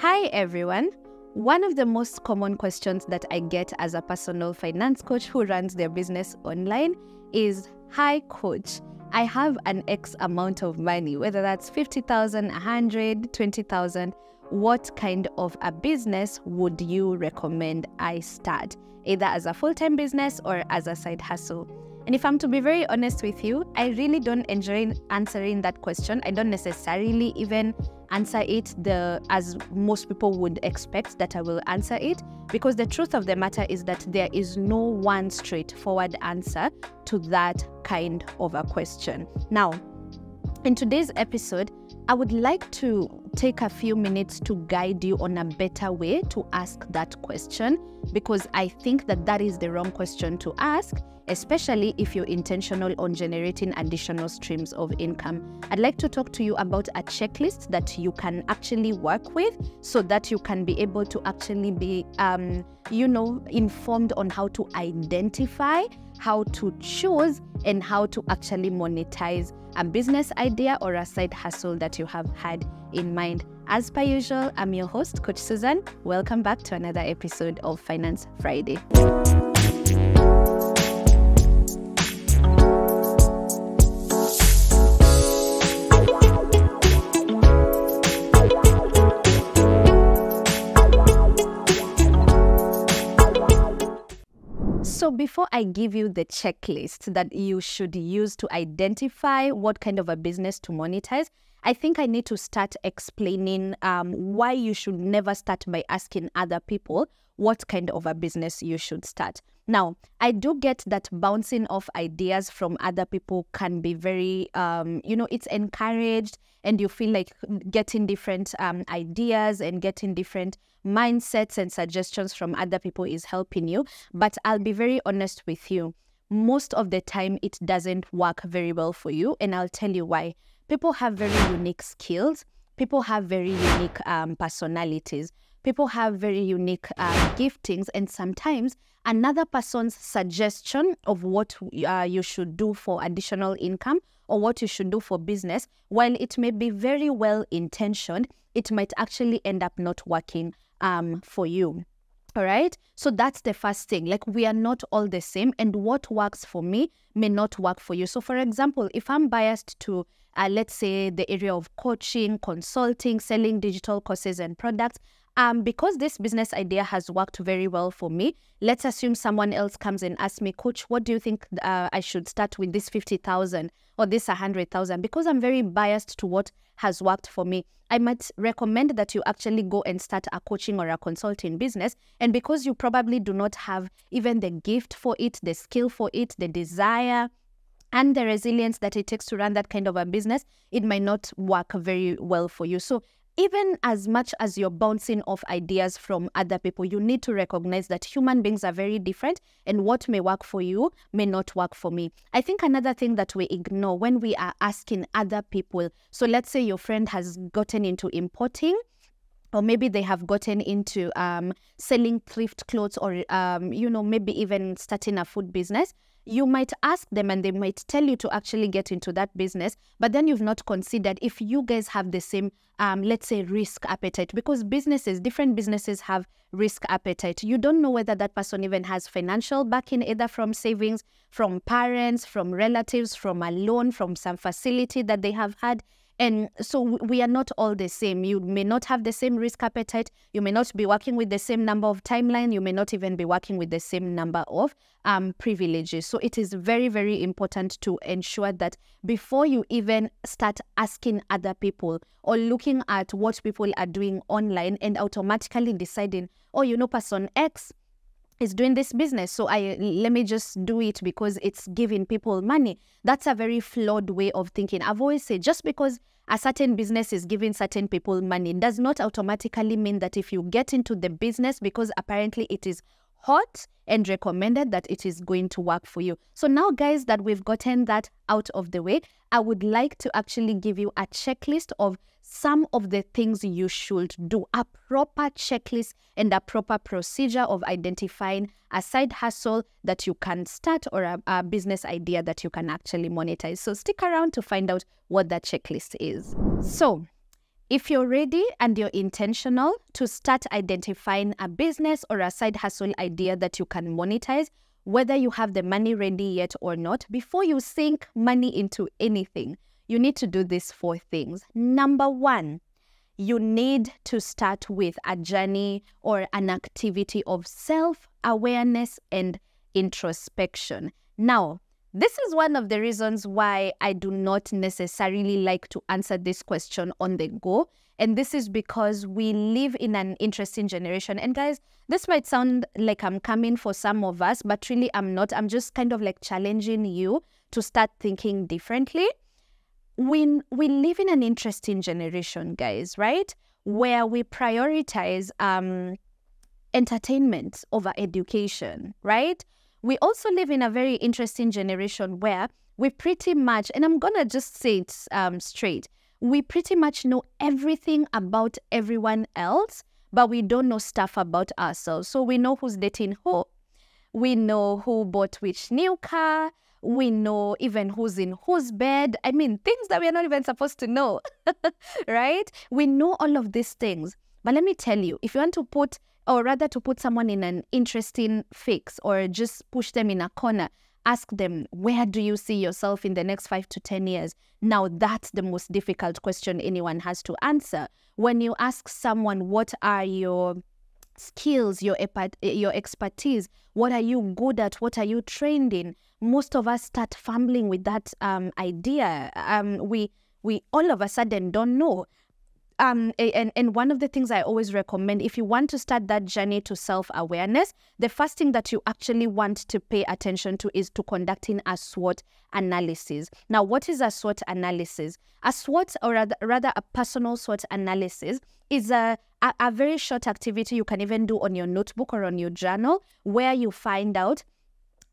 Hi, everyone. One of the most common questions that I get as a personal finance coach who runs their business online is Hi, coach. I have an X amount of money, whether that's 50,000, 100, 20,000. What kind of a business would you recommend I start, either as a full time business or as a side hustle? And if I'm to be very honest with you, I really don't enjoy answering that question. I don't necessarily even answer it the as most people would expect that I will answer it because the truth of the matter is that there is no one straightforward answer to that kind of a question. Now, in today's episode, I would like to take a few minutes to guide you on a better way to ask that question because I think that that is the wrong question to ask, especially if you're intentional on generating additional streams of income. I'd like to talk to you about a checklist that you can actually work with so that you can be able to actually be, um, you know, informed on how to identify how to choose and how to actually monetize a business idea or a side hustle that you have had in mind. As per usual, I'm your host, Coach Susan. Welcome back to another episode of Finance Friday. So, before I give you the checklist that you should use to identify what kind of a business to monetize, I think I need to start explaining um, why you should never start by asking other people what kind of a business you should start. Now, I do get that bouncing off ideas from other people can be very, um, you know, it's encouraged and you feel like getting different um, ideas and getting different mindsets and suggestions from other people is helping you. But I'll be very honest with you. Most of the time, it doesn't work very well for you. And I'll tell you why. People have very unique skills, people have very unique um, personalities people have very unique uh, giftings and sometimes another person's suggestion of what uh, you should do for additional income or what you should do for business while it may be very well intentioned it might actually end up not working um, for you all right. So that's the first thing. Like, we are not all the same, and what works for me may not work for you. So, for example, if I'm biased to, uh, let's say, the area of coaching, consulting, selling digital courses and products, um, because this business idea has worked very well for me, let's assume someone else comes and asks me, Coach, what do you think uh, I should start with this 50,000 or this 100,000? Because I'm very biased to what has worked for me. I might recommend that you actually go and start a coaching or a consulting business. And because you probably do not have even the gift for it, the skill for it, the desire, and the resilience that it takes to run that kind of a business, it might not work very well for you. So even as much as you're bouncing off ideas from other people, you need to recognize that human beings are very different and what may work for you may not work for me. I think another thing that we ignore when we are asking other people, so let's say your friend has gotten into importing or maybe they have gotten into um, selling thrift clothes or um, you know maybe even starting a food business you might ask them and they might tell you to actually get into that business but then you've not considered if you guys have the same um, let's say risk appetite because businesses different businesses have risk appetite. You don't know whether that person even has financial backing either from savings from parents from relatives from a loan from some facility that they have had and so we are not all the same. You may not have the same risk appetite. You may not be working with the same number of timeline. You may not even be working with the same number of um, privileges. So it is very, very important to ensure that before you even start asking other people or looking at what people are doing online and automatically deciding, oh, you know, person X is doing this business. So i let me just do it because it's giving people money. That's a very flawed way of thinking. I've always said just because a certain business is giving certain people money does not automatically mean that if you get into the business because apparently it is hot and recommended that it is going to work for you. So now guys that we've gotten that out of the way, I would like to actually give you a checklist of some of the things you should do, a proper checklist and a proper procedure of identifying a side hustle that you can start or a, a business idea that you can actually monetize. So stick around to find out what that checklist is. So If you're ready and you're intentional to start identifying a business or a side hustle idea that you can monetize, whether you have the money ready yet or not, before you sink money into anything, you need to do these four things. Number one, you need to start with a journey or an activity of self awareness and introspection. Now, this is one of the reasons why I do not necessarily like to answer this question on the go. And this is because we live in an interesting generation. And guys, this might sound like I'm coming for some of us, but really I'm not. I'm just kind of like challenging you to start thinking differently. We, we live in an interesting generation, guys, right? Where we prioritize um, entertainment over education, right? We also live in a very interesting generation where we pretty much, and I'm gonna just say it um, straight, we pretty much know everything about everyone else, but we don't know stuff about ourselves. So we know who's dating who, we know who bought which new car, we know even who's in whose bed. I mean, things that we're not even supposed to know, right? We know all of these things. But let me tell you, if you want to put or rather to put someone in an interesting fix or just push them in a corner ask them where do you see yourself in the next 5 to 10 years? Now that's the most difficult question anyone has to answer. When you ask someone what are your skills your your expertise? What are you good at? What are you trained in? Most of us start fumbling with that um, idea. Um, we we all of a sudden don't know um, and, and one of the things I always recommend, if you want to start that journey to self awareness, the first thing that you actually want to pay attention to is to conducting a SWOT analysis. Now, what is a SWOT analysis? A SWOT, or rather, rather a personal SWOT analysis, is a, a, a very short activity you can even do on your notebook or on your journal where you find out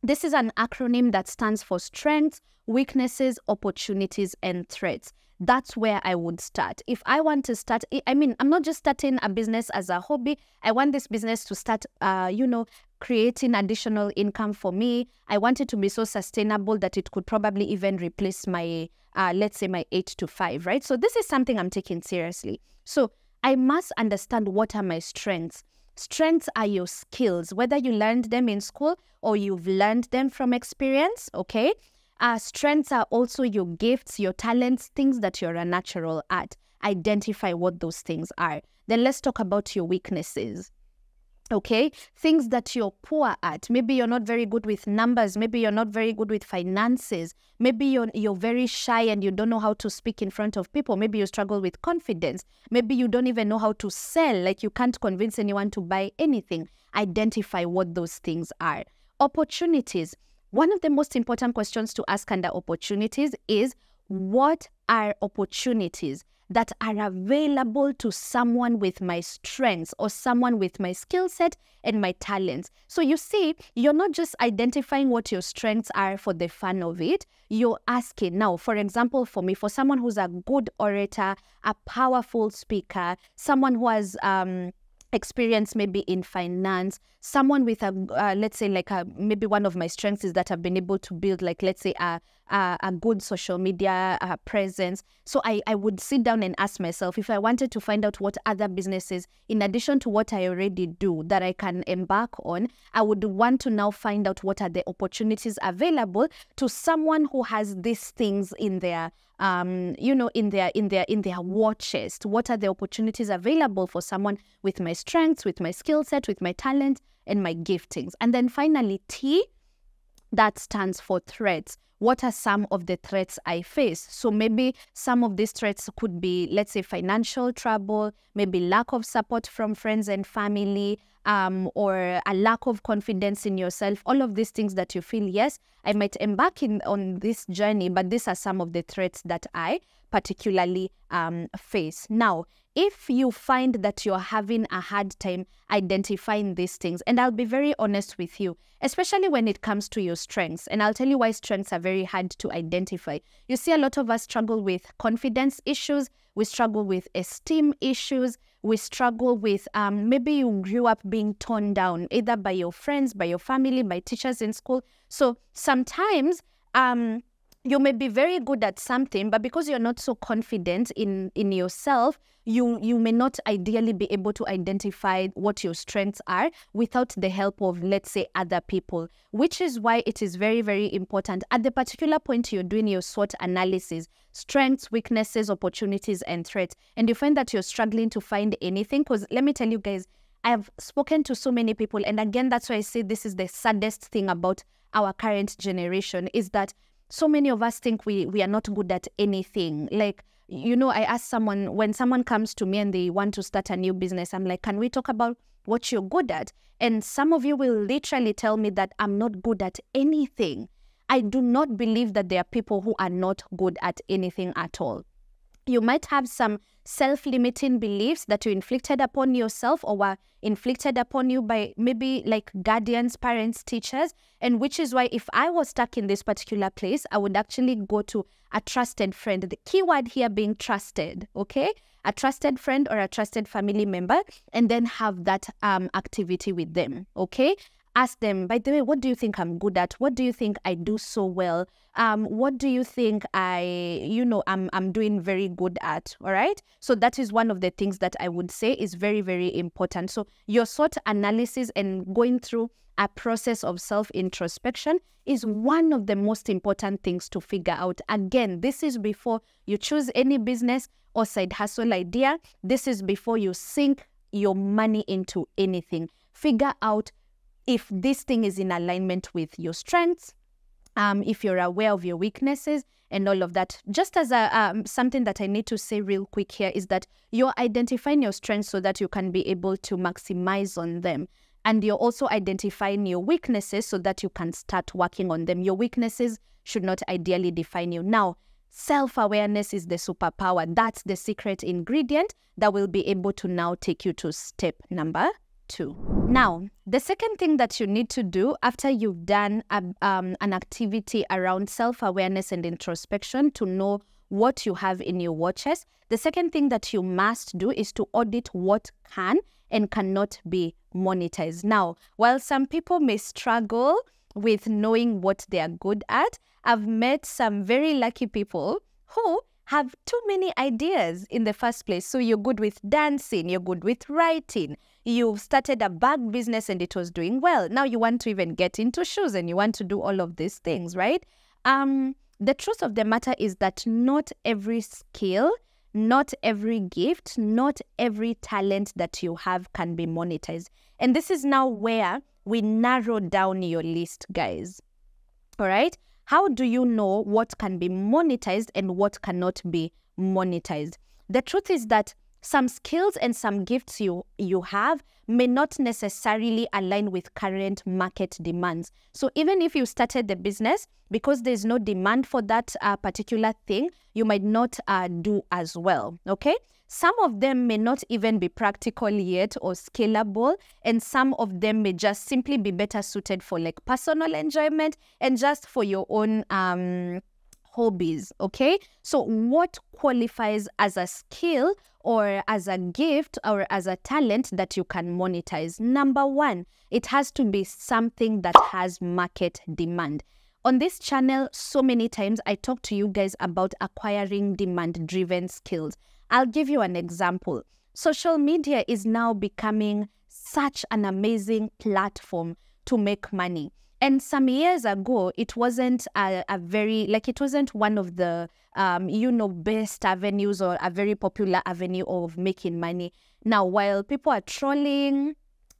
this is an acronym that stands for strengths, weaknesses, opportunities, and threats that's where I would start. If I want to start, I mean, I'm not just starting a business as a hobby. I want this business to start, uh, you know, creating additional income for me. I want it to be so sustainable that it could probably even replace my, uh, let's say, my eight to five, right? So this is something I'm taking seriously. So I must understand what are my strengths. Strengths are your skills, whether you learned them in school or you've learned them from experience, okay? Uh, strengths are also your gifts, your talents, things that you're a natural at. Identify what those things are. Then let's talk about your weaknesses. Okay, things that you're poor at. Maybe you're not very good with numbers. Maybe you're not very good with finances. Maybe you're you're very shy and you don't know how to speak in front of people. Maybe you struggle with confidence. Maybe you don't even know how to sell. Like you can't convince anyone to buy anything. Identify what those things are. Opportunities. One of the most important questions to ask under opportunities is what are opportunities that are available to someone with my strengths or someone with my skill set and my talents. So you see, you're not just identifying what your strengths are for the fun of it. You're asking now, for example, for me, for someone who's a good orator, a powerful speaker, someone who has um, experience maybe in finance someone with a uh, let's say like a, maybe one of my strengths is that i've been able to build like let's say a, a, a good social media uh, presence so I, I would sit down and ask myself if i wanted to find out what other businesses in addition to what i already do that i can embark on i would want to now find out what are the opportunities available to someone who has these things in their um, you know, in their in their in their war chest. What are the opportunities available for someone with my strengths, with my skill set, with my talent, and my giftings? And then finally, T, that stands for threats. What are some of the threats I face? So maybe some of these threats could be, let's say, financial trouble, maybe lack of support from friends and family, um, or a lack of confidence in yourself, all of these things that you feel, yes, I might embark in, on this journey, but these are some of the threats that I particularly um, face. Now, if you find that you're having a hard time identifying these things, and I'll be very honest with you, especially when it comes to your strengths, and I'll tell you why strengths are very hard to identify. You see, a lot of us struggle with confidence issues, we struggle with esteem issues, we struggle with um, maybe you grew up being torn down either by your friends, by your family, by teachers in school. So sometimes um, you may be very good at something but because you're not so confident in in yourself you you may not ideally be able to identify what your strengths are without the help of let's say other people which is why it is very very important. At the particular point you're doing your SWOT analysis strengths weaknesses opportunities and threats and you find that you're struggling to find anything because let me tell you guys I've spoken to so many people and again that's why I say this is the saddest thing about our current generation is that so many of us think we we are not good at anything. Like you know i ask someone when someone comes to me and they want to start a new business i'm like can we talk about what you're good at? And some of you will literally tell me that i'm not good at anything. I do not believe that there are people who are not good at anything at all. You might have some self limiting beliefs that you inflicted upon yourself or were inflicted upon you by maybe like guardians, parents, teachers. And which is why if I was stuck in this particular place, I would actually go to a trusted friend. The key word here being trusted, okay? A trusted friend or a trusted family member, and then have that um, activity with them, okay? Ask them, by the way, what do you think I'm good at? What do you think I do so well? Um, what do you think I, you know, I'm I'm doing very good at? All right. So that is one of the things that I would say is very, very important. So your SWOT analysis and going through a process of self introspection is one of the most important things to figure out. Again, this is before you choose any business or side hustle idea. This is before you sink your money into anything. Figure out if this thing is in alignment with your strengths, um, if you're aware of your weaknesses and all of that. Just as a um, something that I need to say real quick here is that you're identifying your strengths so that you can be able to maximize on them. And you're also identifying your weaknesses so that you can start working on them. Your weaknesses should not ideally define you. Now, self awareness is the superpower. That's the secret ingredient that will be able to now take you to step number Now, the second thing that you need to do after you've done a, um, an activity around self awareness and introspection to know what you have in your watches, the second thing that you must do is to audit what can and cannot be monetized. Now, while some people may struggle with knowing what they are good at, I've met some very lucky people who have too many ideas in the first place. So you're good with dancing, you're good with writing, you've started a bag business and it was doing well. Now you want to even get into shoes and you want to do all of these things, right? Um, the truth of the matter is that not every skill, not every gift, not every talent that you have can be monetized. And this is now where we narrow down your list, guys. All right? How do you know what can be monetized and what cannot be monetized? The truth is that some skills and some gifts you you have may not necessarily align with current market demands. So even if you started the business because there's no demand for that uh, particular thing, you might not uh, do as well. Okay. Some of them may not even be practical yet or scalable, and some of them may just simply be better suited for like personal enjoyment and just for your own um, hobbies. Okay, so what qualifies as a skill or as a gift or as a talent that you can monetize? Number one, it has to be something that has market demand. On this channel, so many times I talk to you guys about acquiring demand driven skills. I'll give you an example. Social media is now becoming such an amazing platform to make money. And some years ago, it wasn't a, a very, like, it wasn't one of the, um, you know, best avenues or a very popular avenue of making money. Now, while people are trolling,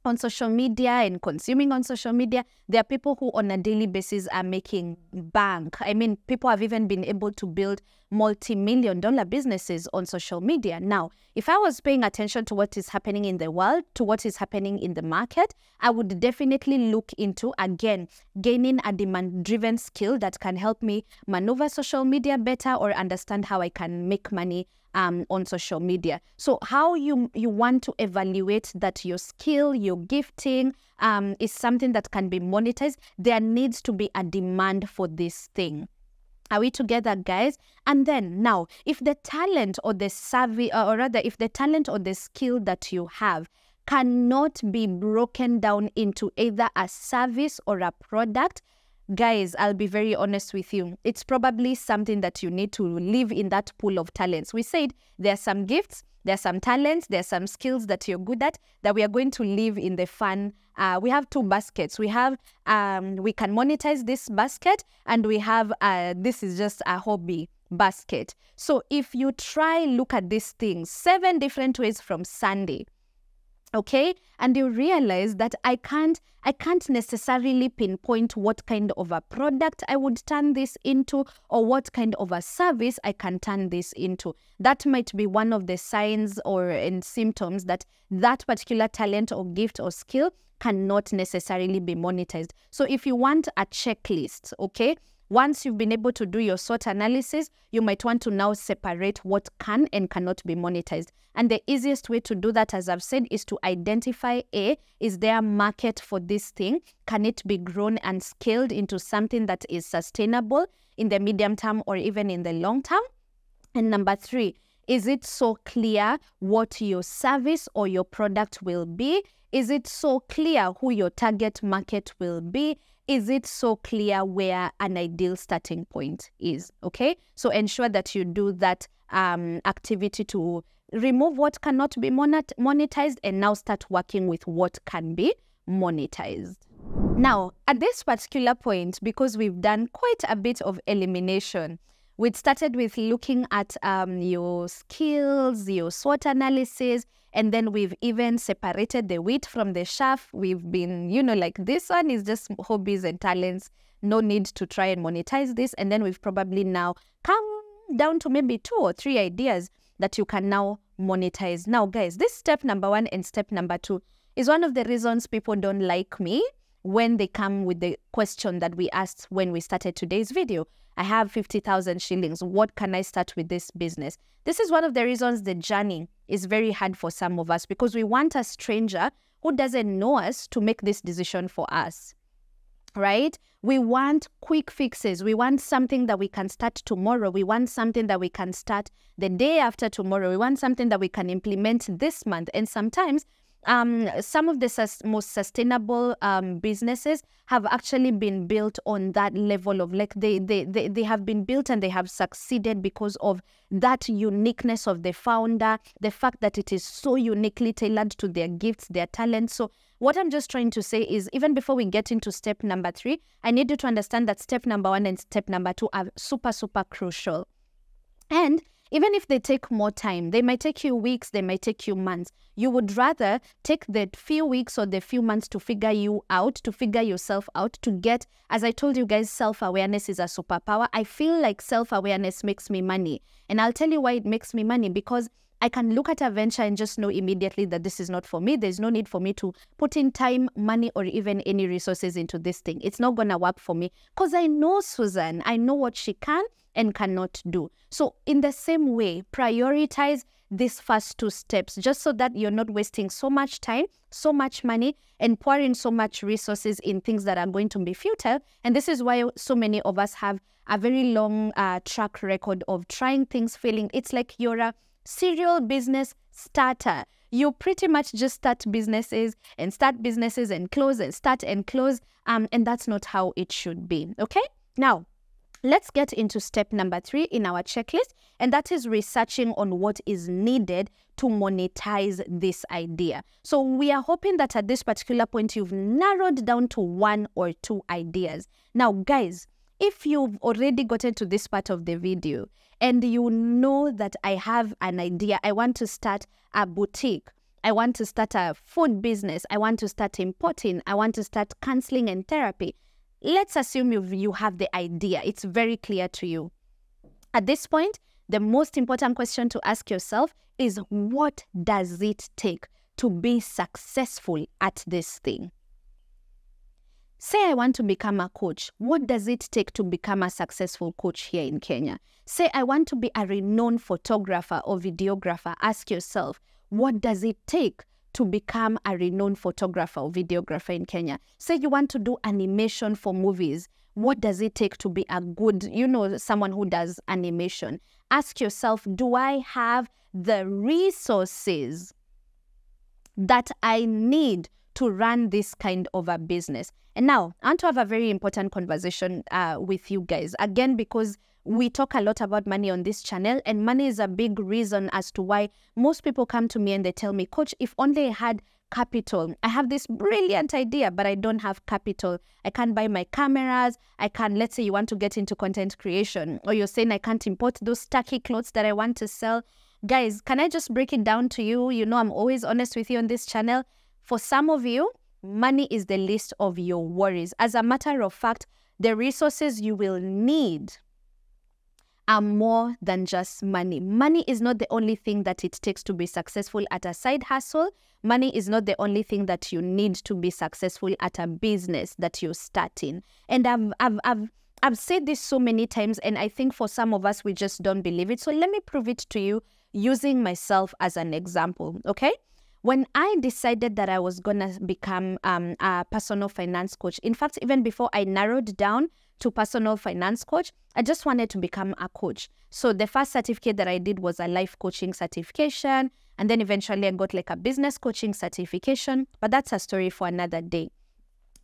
on social media and consuming on social media, there are people who on a daily basis are making bank. I mean, people have even been able to build multi-million dollar businesses on social media. Now, if I was paying attention to what is happening in the world, to what is happening in the market, I would definitely look into, again, gaining a demand-driven skill that can help me maneuver social media better or understand how I can make money um, on social media. So how you you want to evaluate that your skill, your gifting um, is something that can be monetized. There needs to be a demand for this thing. Are we together, guys? And then now, if the talent or the savvy, or rather, if the talent or the skill that you have cannot be broken down into either a service or a product, guys, I'll be very honest with you. It's probably something that you need to live in that pool of talents. We said there are some gifts, there are some talents, there are some skills that you're good at that we are going to live in the fun. Uh, we have two baskets. We have, um, we can monetize this basket, and we have, uh, this is just a hobby basket. So if you try look at these things, seven different ways from Sunday, okay? And you realize that i can't i can't necessarily pinpoint what kind of a product i would turn this into or what kind of a service i can turn this into. That might be one of the signs or and symptoms that that particular talent or gift or skill cannot necessarily be monetized. So if you want a checklist okay once you've been able to do your SWOT analysis, you might want to now separate what can and cannot be monetized. And the easiest way to do that, as I've said, is to identify A, is there a market for this thing? Can it be grown and scaled into something that is sustainable in the medium term or even in the long term? And number three, is it so clear what your service or your product will be? Is it so clear who your target market will be? Is it so clear where an ideal starting point is? Okay, so ensure that you do that um, activity to remove what cannot be monetized and now start working with what can be monetized. Now, at this particular point, because we've done quite a bit of elimination, we started with looking at um, your skills, your SWOT analysis, and then we've even separated the wheat from the chaff. We've been, you know, like this one is just hobbies and talents. No need to try and monetize this. And then we've probably now come down to maybe two or three ideas that you can now monetize. Now, guys, this step number one and step number two is one of the reasons people don't like me when they come with the question that we asked when we started today's video. I have 50,000 shillings. What can I start with this business? This is one of the reasons the journey is very hard for some of us because we want a stranger who doesn't know us to make this decision for us. Right? We want quick fixes. We want something that we can start tomorrow. We want something that we can start the day after tomorrow. We want something that we can implement this month. And sometimes um, some of the sus most sustainable um, businesses have actually been built on that level of like they, they they they have been built and they have succeeded because of that uniqueness of the founder, the fact that it is so uniquely tailored to their gifts, their talents. So what I'm just trying to say is even before we get into step number three, I need you to understand that step number one and step number two are super, super crucial. And even if they take more time, they might take you weeks, they might take you months. You would rather take the few weeks or the few months to figure you out, to figure yourself out, to get, as I told you guys, self awareness is a superpower. I feel like self awareness makes me money. And I'll tell you why it makes me money because I can look at a venture and just know immediately that this is not for me. There's no need for me to put in time, money, or even any resources into this thing. It's not going to work for me because I know Susan. I know what she can and cannot do. So, in the same way, prioritize these first two steps just so that you're not wasting so much time, so much money, and pouring so much resources in things that are going to be futile. And this is why so many of us have a very long uh, track record of trying things, failing. It's like you're a serial business starter. You pretty much just start businesses and start businesses and close and start and close. Um, and that's not how it should be. Okay. Now, Let's get into step number three in our checklist, and that is researching on what is needed to monetize this idea. So, we are hoping that at this particular point, you've narrowed down to one or two ideas. Now, guys, if you've already gotten to this part of the video and you know that I have an idea, I want to start a boutique, I want to start a food business, I want to start importing, I want to start counseling and therapy. Let's assume you you have the idea, it's very clear to you. At this point, the most important question to ask yourself is what does it take to be successful at this thing? Say I want to become a coach. What does it take to become a successful coach here in Kenya? Say I want to be a renowned photographer or videographer. Ask yourself, what does it take to become a renowned photographer or videographer in Kenya? Say you want to do animation for movies. What does it take to be a good, you know, someone who does animation? Ask yourself, do I have the resources that I need to run this kind of a business. And now, I want to have a very important conversation uh, with you guys. Again, because we talk a lot about money on this channel, and money is a big reason as to why most people come to me and they tell me, Coach, if only I had capital. I have this brilliant idea, but I don't have capital. I can't buy my cameras. I can, let's say you want to get into content creation, or you're saying I can't import those tacky clothes that I want to sell. Guys, can I just break it down to you? You know, I'm always honest with you on this channel. For some of you, money is the least of your worries. As a matter of fact, the resources you will need are more than just money. Money is not the only thing that it takes to be successful at a side hustle. Money is not the only thing that you need to be successful at a business that you're starting. And I've, I've, I've, I've said this so many times, and I think for some of us, we just don't believe it. So let me prove it to you using myself as an example, okay? When I decided that I was going to become um, a personal finance coach, in fact, even before I narrowed down to personal finance coach, I just wanted to become a coach. So the first certificate that I did was a life coaching certification. And then eventually I got like a business coaching certification. But that's a story for another day.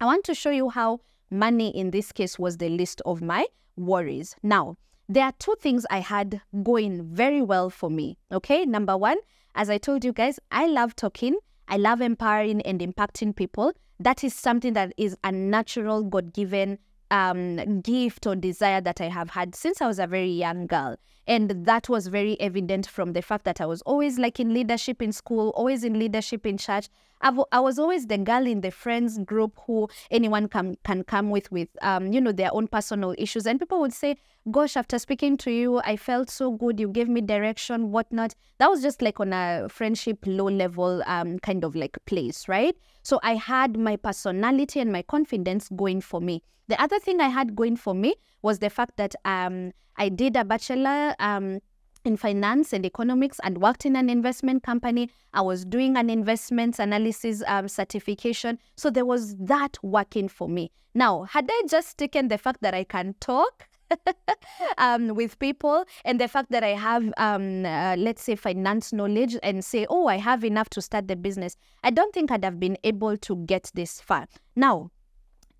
I want to show you how money in this case was the list of my worries. Now, there are two things I had going very well for me. Okay. Number one, as I told you guys, I love talking. I love empowering and impacting people. That is something that is a natural, God given um, gift or desire that I have had since I was a very young girl. And that was very evident from the fact that I was always like in leadership in school, always in leadership in church. I've, i was always the girl in the friends group who anyone can, can come with, with um, you know, their own personal issues. And people would say, gosh, after speaking to you, I felt so good. You gave me direction, whatnot. That was just like on a friendship low level um, kind of like place, right? So I had my personality and my confidence going for me. The other thing I had going for me was the fact that um, I did a bachelor um, in finance and economics and worked in an investment company. I was doing an investments analysis um, certification. So there was that working for me. Now, had I just taken the fact that I can talk, um, with people and the fact that I have, um, uh, let's say, finance knowledge and say, oh, I have enough to start the business, I don't think I'd have been able to get this far. Now,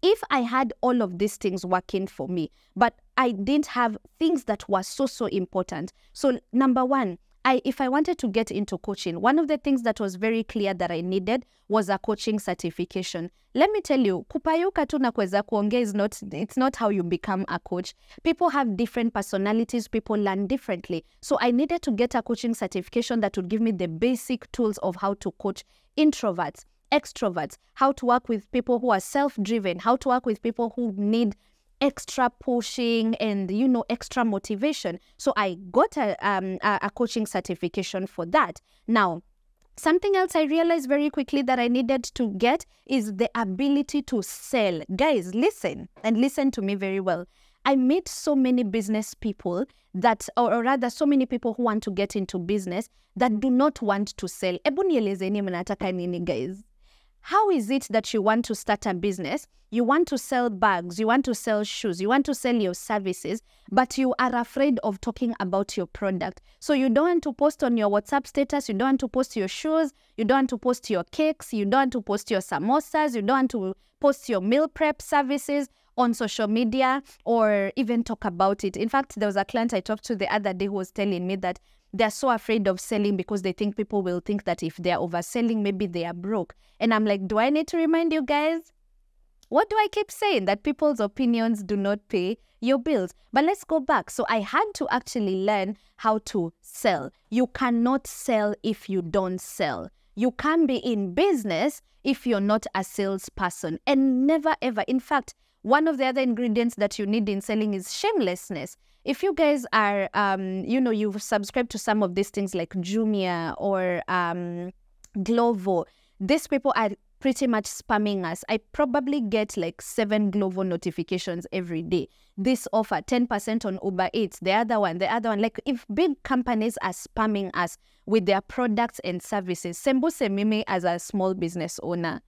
if I had all of these things working for me, but I didn't have things that were so, so important. So, number one, I, if I wanted to get into coaching, one of the things that was very clear that I needed was a coaching certification. Let me tell you, kupayuka tu na kuweza is not, it's not how you become a coach. People have different personalities, people learn differently. So I needed to get a coaching certification that would give me the basic tools of how to coach introverts extroverts, how to work with people who are self driven, how to work with people who need extra pushing and you know extra motivation so i got a, um, a coaching certification for that now Something else I realized very quickly that I needed to get is the ability to sell. Guys, listen and listen to me very well. I meet so many business people that, or, rather, so many people who want to get into business that do not want to sell. Guys? How is it that you want to start a business? You want to sell bags, you want to sell shoes, you want to sell your services, but you are afraid of talking about your product. So you don't want to post on your WhatsApp status, you don't want to post your shoes, you don't want to post your cakes, you don't want to post your samosas, you don't want to post your meal prep services on social media or even talk about it. In fact, there was a client I talked to the other day who was telling me that they're so afraid of selling because they think people will think that if they're overselling, maybe they are broke. And I'm like, do I need to remind you guys? What do I keep saying? That people's opinions do not pay your bills. But let's go back. So I had to actually learn how to sell. You cannot sell if you don't sell. You can be in business if you're not a salesperson. And never ever. In fact, one of the other ingredients that you need in selling is shamelessness if you guys are, um, you know, you've subscribed to some of these things like Jumia or um, Glovo, these people are pretty much spamming us. I probably get like seven Glovo notifications every day. This offer, 10% on Uber Eats, the other one, the other one. Like if big companies are spamming us with their products and services, Sembuse Mimi as a small business owner,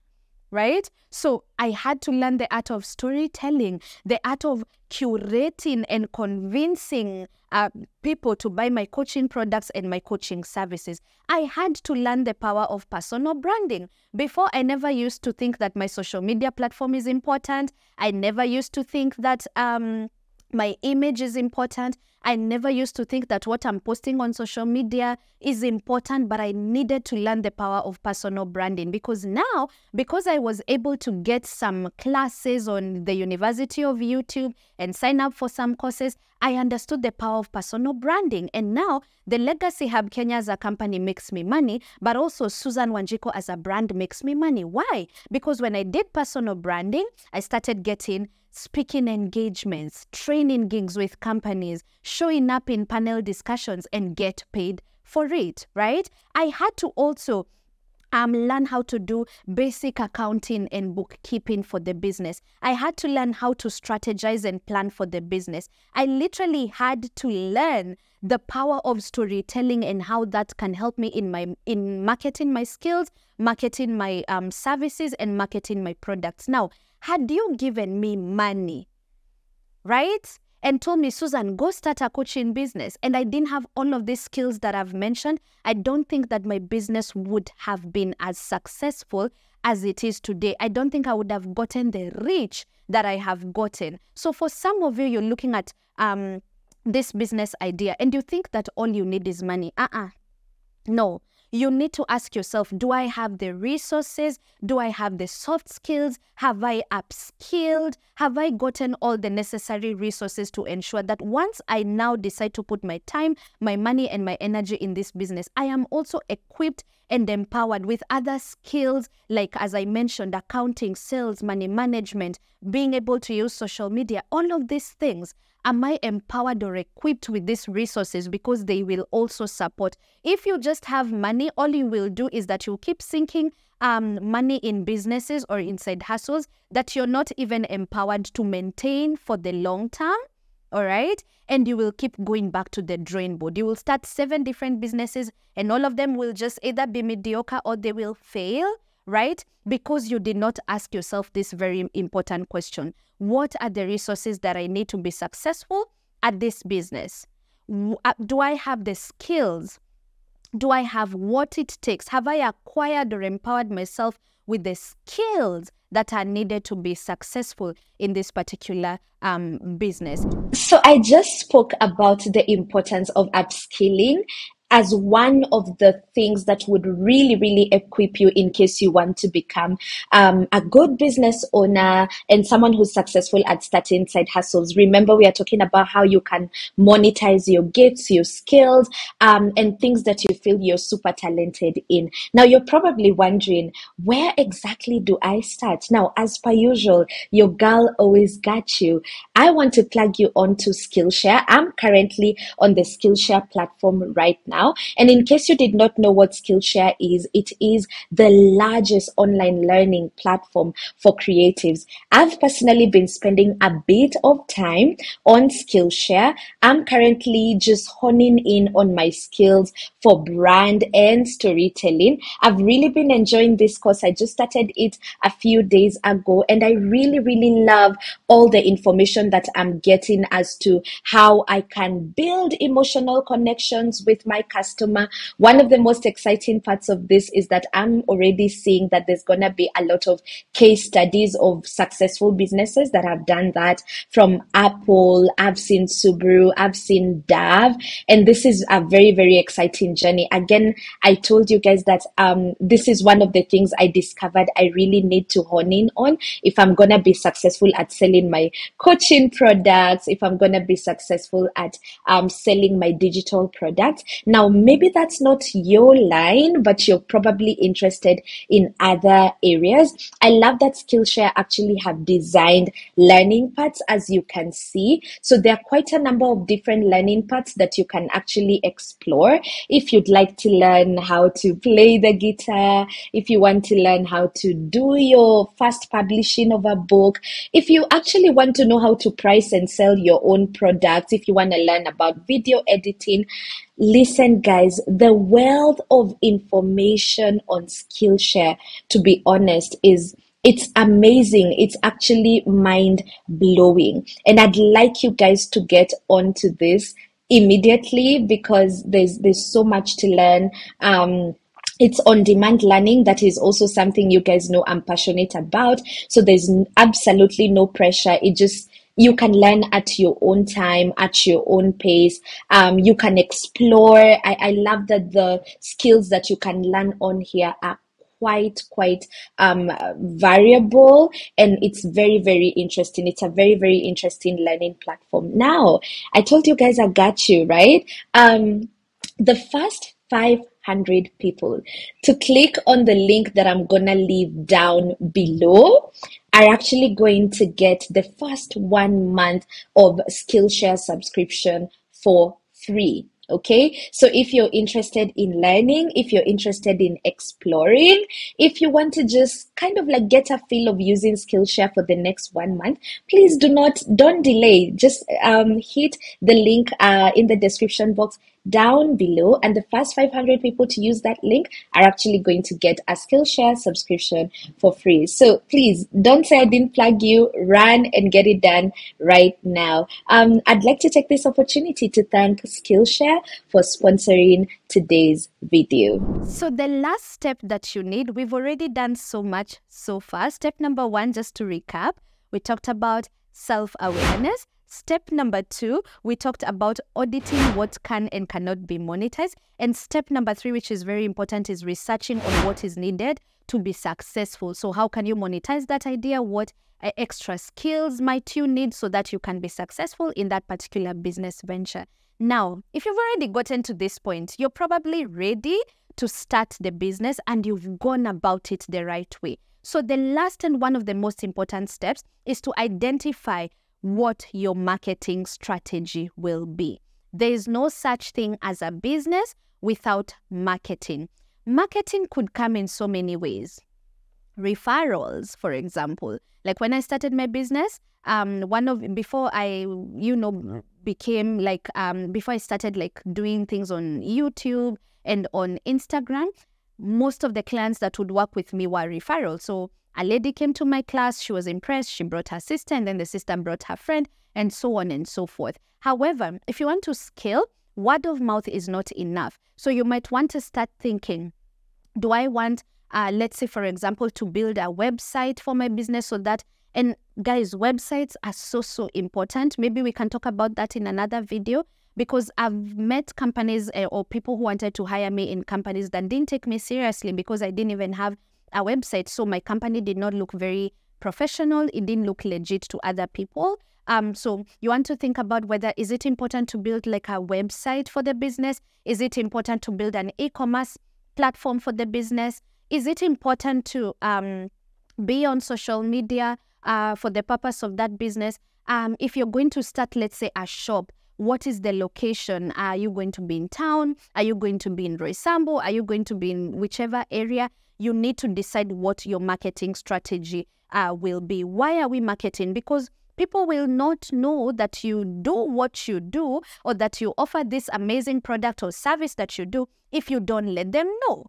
right? So I had to learn the art of storytelling, the art of curating and convincing uh, people to buy my coaching products and my coaching services. I had to learn the power of personal branding. Before, I never used to think that my social media platform is important. I never used to think that um, my image is important. I never used to think that what I'm posting on social media is important, but I needed to learn the power of personal branding because now, because I was able to get some classes on the University of YouTube and sign up for some courses, I understood the power of personal branding. And now, the Legacy Hub Kenya as a company makes me money, but also Susan Wanjiku as a brand makes me money. Why? Because when I did personal branding, I started getting speaking engagements, training gigs with companies, showing up in panel discussions and get paid for it, right? I had to also um, learn how to do basic accounting and bookkeeping for the business. I had to learn how to strategize and plan for the business. I literally had to learn the power of storytelling and how that can help me in my in marketing my skills, marketing my um, services, and marketing my products. Now, had you given me money, right? And told me, Susan, go start a coaching business, and I didn't have all of these skills that I've mentioned, I don't think that my business would have been as successful as it is today. I don't think I would have gotten the reach that I have gotten. So, for some of you, you're looking at um, this business idea and you think that all you need is money. Uh uh No, you need to ask yourself do I have the resources? Do I have the soft skills? Have I upskilled? Have I gotten all the necessary resources to ensure that once I now decide to put my time, my money, and my energy in this business, I am also equipped and empowered with other skills like, as I mentioned, accounting, sales, money management, being able to use social media, all of these things am I empowered or equipped with these resources because they will also support. If you just have money, all you will do is that you'll keep sinking um, money in businesses or inside hustles that you're not even empowered to maintain for the long term. All right. And you will keep going back to the drain board. You will start seven different businesses, and all of them will just either be mediocre or they will fail right? Because you did not ask yourself this very important question What are the resources that I need to be successful at this business? Uh, do I have the skills? Do I have what it takes? Have I acquired or empowered myself with the skills that are needed to be successful in this particular um, business. So, I just spoke about the importance of upskilling as one of the things that would really, really equip you in case you want to become um, a good business owner and someone who's successful at starting side hustles. Remember, we are talking about how you can monetize your gifts, your skills, um, and things that you feel you're super talented in. Now, you're probably wondering, where exactly do I start? Now, as per usual, your girl always got you. I want to plug you onto Skillshare. I'm currently on the Skillshare platform right now now. And in case you did not know what Skillshare is, it is the largest online learning platform for creatives. I've personally been spending a bit of time on Skillshare. I'm currently just honing in on my skills for brand and storytelling. I've really been enjoying this course. I just started it a few days ago and I really, really love all the information that I'm getting as to how I can build emotional connections with my customer. One of the most exciting parts of this is that I'm already seeing that there's going to be a lot of case studies of successful businesses that have done that from Apple. I've seen Subaru, I've seen Dove, and this is a very, very exciting journey. Again, I told you guys that um, this is one of the things I discovered I really need to hone in on if I'm going to be successful at selling my coaching products, if I'm going to be successful at um, selling my digital products. Now, now, maybe that's not your line, but you're probably interested in other areas. I love that Skillshare actually have designed learning paths as you can see. So there are quite a number of different learning paths that you can actually explore. If you'd like to learn how to play the guitar, if you want to learn how to do your first publishing of a book, if you actually want to know how to price and sell your own products, if you want to learn about video editing, Listen, guys, the wealth of information on Skillshare, to be honest, is it's amazing. It's actually mind blowing. And I'd like you guys to get onto this immediately because there's there's so much to learn. Um, it's on demand learning that is also something you guys know I'm passionate about. So there's absolutely no pressure. It just you can learn at your own time, at your own pace. Um, you can explore. I, I love that the skills that you can learn on here are quite quite um variable and it's very very interesting it's a very very interesting learning platform now i told you guys i got you right um the first 500 people to click on the link that i'm gonna leave down below are actually going to get the first one month of skillshare subscription for free Okay, so if you're interested in learning, if you're interested in exploring, if you want to just kind of like get a feel of using Skillshare for the next one month, please do not don't delay. Just um, hit the link uh, in the description box down below and the first 500 people to use that link are actually going to get a Skillshare subscription for free. So please don't say I didn't plug you, run and get it done right now. Um, I'd like to take this opportunity to thank Skillshare for sponsoring today's video. So the last step that you need, we've already done so much so far. Step number one, just to recap, we talked about self-awareness. Step number two, we talked about auditing what can and cannot be monetized. And step number three, which is very important, is researching on what is needed to be successful. So, how can you monetize that idea? What uh, extra skills might you need so that you can be successful in that particular business venture? Now, if you've already gotten to this point, you're probably ready to start the business and you've gone about it the right way. So, the last and one of the most important steps is to identify what your marketing strategy will be. There is no such thing as a business without marketing. Marketing could come in so many ways. Referrals, for example. Like when I started my business, um, one of before I, you know, became like um, before I started like doing things on YouTube and on Instagram, most of the clients that would work with me were referrals. So a lady came to my class, she was impressed, she brought her sister, and then the sister brought her friend, and so on and so forth. However, if you want to scale, word of mouth is not enough. So you might want to start thinking, do I want, uh, let's say, for example, to build a website for my business so that, and guys, websites are so, so important. Maybe we can talk about that in another video because I've met companies uh, or people who wanted to hire me in companies that didn't take me seriously because I didn't even have a website. So my company did not look very professional. It didn't look legit to other people. Um, so you want to think about whether is it important to build like a website for the business? Is it important to build an e-commerce platform for the business? Is it important to um, be on social media uh, for the purpose of that business? Um, if you're going to start, let's say, a shop, what is the location? Are you going to be in town? Are you going to be in Roysambu? Are you going to be in whichever area? You need to decide what your marketing strategy uh, will be. Why are we marketing? Because people will not know that you do what you do or that you offer this amazing product or service that you do if you don't let them know.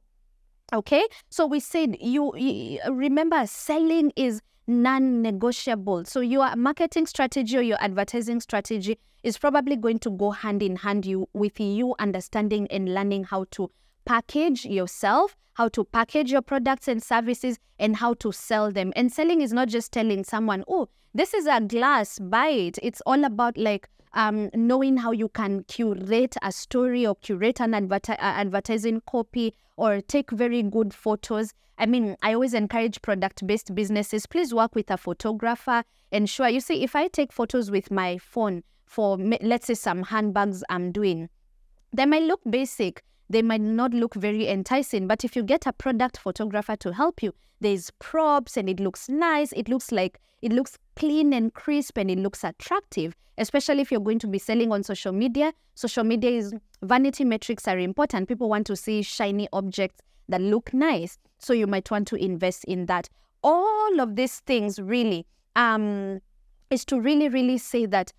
Okay, so we said you, you remember selling is non-negotiable. So your marketing strategy or your advertising strategy is probably going to go hand in hand you with you understanding and learning how to package yourself, how to package your products and services, and how to sell them. And selling is not just telling someone, oh, this is a glass, buy it. It's all about like um, knowing how you can curate a story or curate an adver- advertising copy or take very good photos. I mean, I always encourage product based businesses. Please work with a photographer. Ensure, you see, if I take photos with my phone for, let's say, some handbags I'm doing, they might look basic, they might not look very enticing. But if you get a product photographer to help you, there's props and it looks nice. It looks like it looks clean and crisp and it looks attractive, especially if you're going to be selling on social media. Social media is vanity metrics are important. People want to see shiny objects that look nice. So you might want to invest in that. All of these things really um, is to really, really say that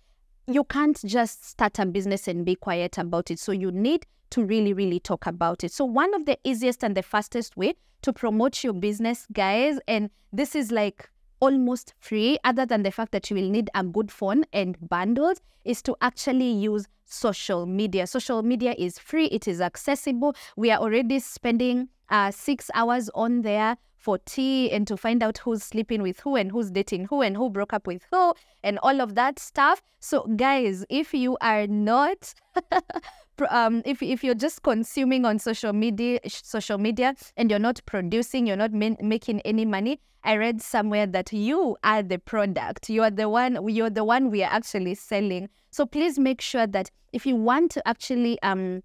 you can't just start a business and be quiet about it. So you need to really, really talk about it. So, one of the easiest and the fastest way to promote your business, guys, and this is like almost free, other than the fact that you will need a good phone and bundles, is to actually use social media. Social media is free, it is accessible. We are already spending uh, six hours on there for tea and to find out who's sleeping with who and who's dating who and who broke up with who and all of that stuff. So, guys, if you are not um, if, if you're just consuming on social media social media and you're not producing you're not making any money i read somewhere that you are the product. You are the one you're the one we are actually selling. So please make sure that if you want to actually um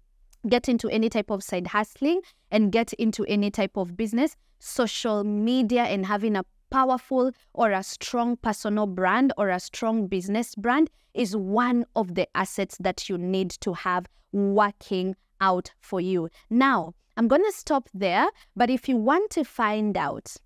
get into any type of side hustling and get into any type of business social media and having a powerful or a strong personal brand or a strong business brand is one of the assets that you need to have working out for you. Now, I'm going to stop there, but if you want to find out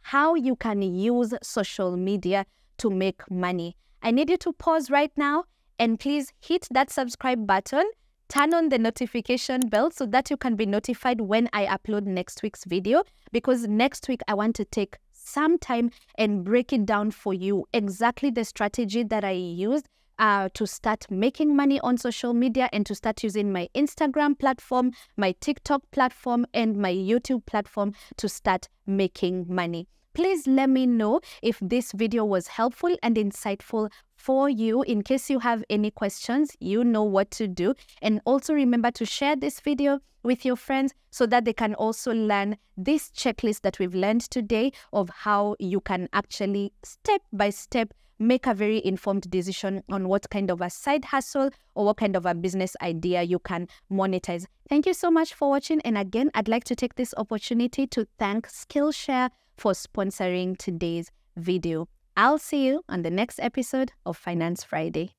how you can use social media to make money, I need you to pause right now and please hit that subscribe button turn on the notification bell so that you can be notified when I upload next week's video because next week I want to take some time and break it down for you exactly the strategy that I used uh, to start making money on social media and to start using my Instagram platform, my TikTok platform, and my YouTube platform to start making money. Please let me know if this video was helpful and insightful for you. In case you have any questions, you know what to do. And also remember to share this video with your friends so that they can also learn this checklist that we've learned today of how you can actually step by step make a very informed decision on what kind of a side hustle or what kind of a business idea you can monetize. Thank you so much for watching. And again, I'd like to take this opportunity to thank Skillshare for sponsoring today's video. I'll see you on the next episode of Finance Friday.